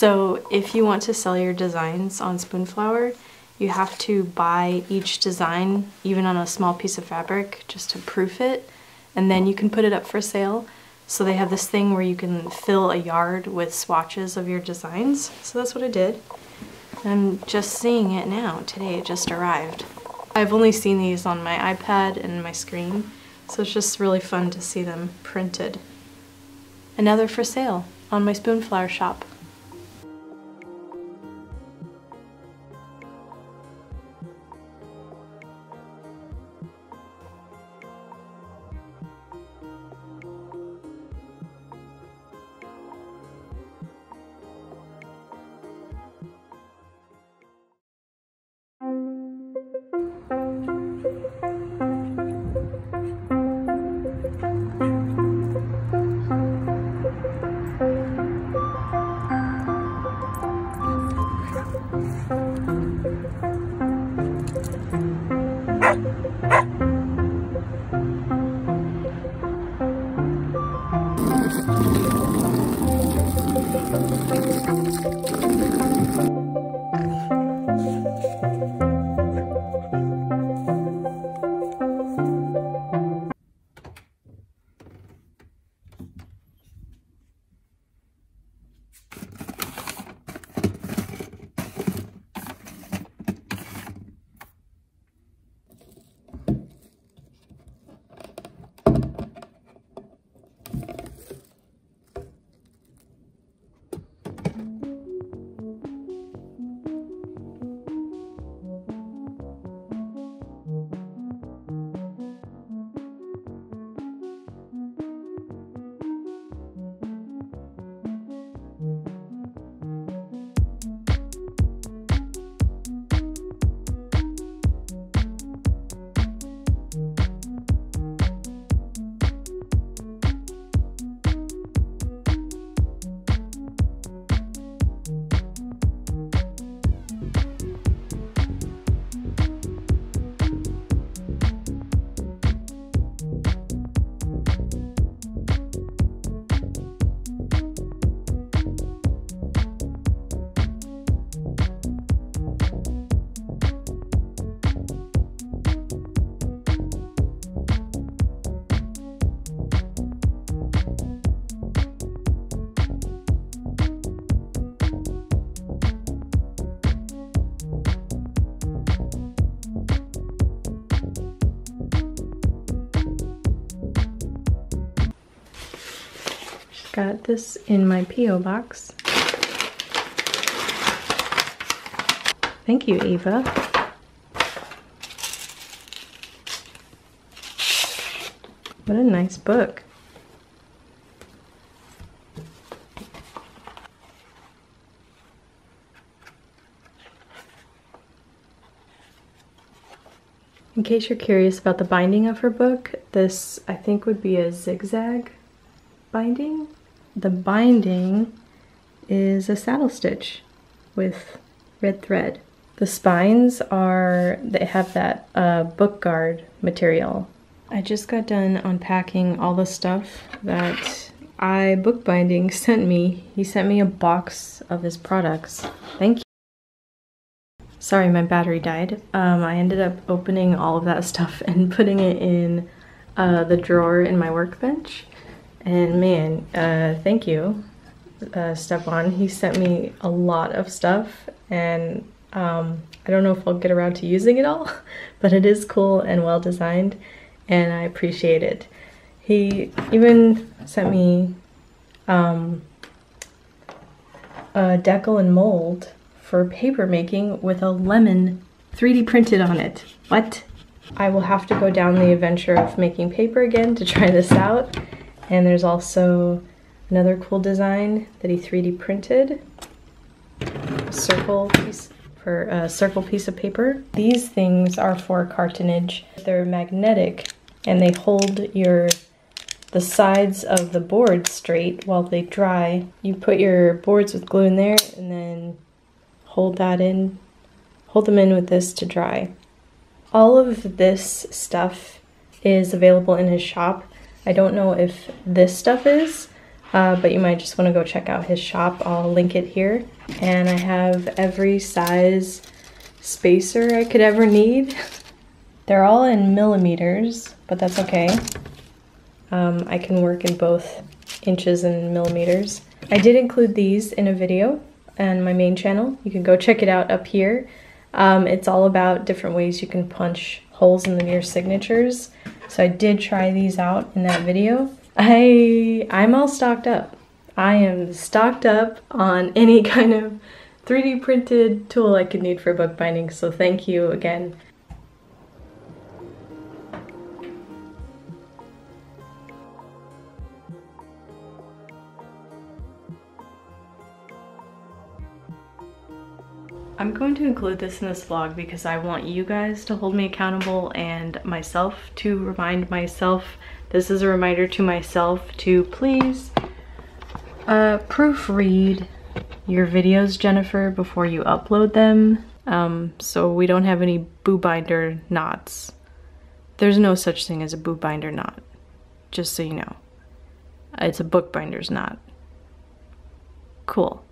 So if you want to sell your designs on Spoonflower, you have to buy each design, even on a small piece of fabric, just to proof it, and then you can put it up for sale. So they have this thing where you can fill a yard with swatches of your designs. So that's what I did. I'm just seeing it now. Today it just arrived. I've only seen these on my iPad and my screen, so it's just really fun to see them printed. And now they're for sale on my Spoonflower shop. Got this in my P.O. box. Thank you, Eva. What a nice book. In case you're curious about the binding of her book, this I think would be a zigzag binding. The binding is a saddle stitch with red thread. The spines are, they have that uh, book guard material. I just got done unpacking all the stuff that iBookbinding sent me. He sent me a box of his products. Thank you. Sorry, my battery died. Um, I ended up opening all of that stuff and putting it in uh, the drawer in my workbench. And man, uh, thank you, uh, Stepan. He sent me a lot of stuff and um, I don't know if I'll get around to using it all, but it is cool and well designed and I appreciate it. He even sent me um, a decal and mold for paper making with a lemon 3D printed on it. What? I will have to go down the adventure of making paper again to try this out and there's also another cool design that he 3D printed. Circle piece for a circle piece of paper. These things are for cartonnage. They're magnetic and they hold your the sides of the board straight while they dry. You put your boards with glue in there and then hold that in, hold them in with this to dry. All of this stuff is available in his shop I don't know if this stuff is, uh, but you might just want to go check out his shop. I'll link it here. And I have every size spacer I could ever need. They're all in millimeters, but that's okay. Um, I can work in both inches and millimeters. I did include these in a video on my main channel. You can go check it out up here. Um, it's all about different ways you can punch holes in your signatures. So I did try these out in that video. I, I'm all stocked up. I am stocked up on any kind of 3D printed tool I could need for bookbinding, so thank you again. I'm going to include this in this vlog because I want you guys to hold me accountable and myself to remind myself. This is a reminder to myself to please uh, proofread your videos, Jennifer, before you upload them. Um, so we don't have any boo binder knots. There's no such thing as a boo binder knot, just so you know. It's a bookbinder's knot. Cool.